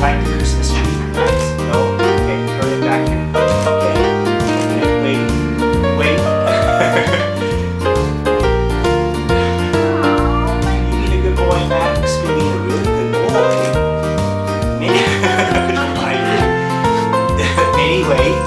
trying to reduce the speed. No. Okay, turn it back here. Okay. okay. Wait. Wait. you need a good boy, Max. You need a really good boy. anyway.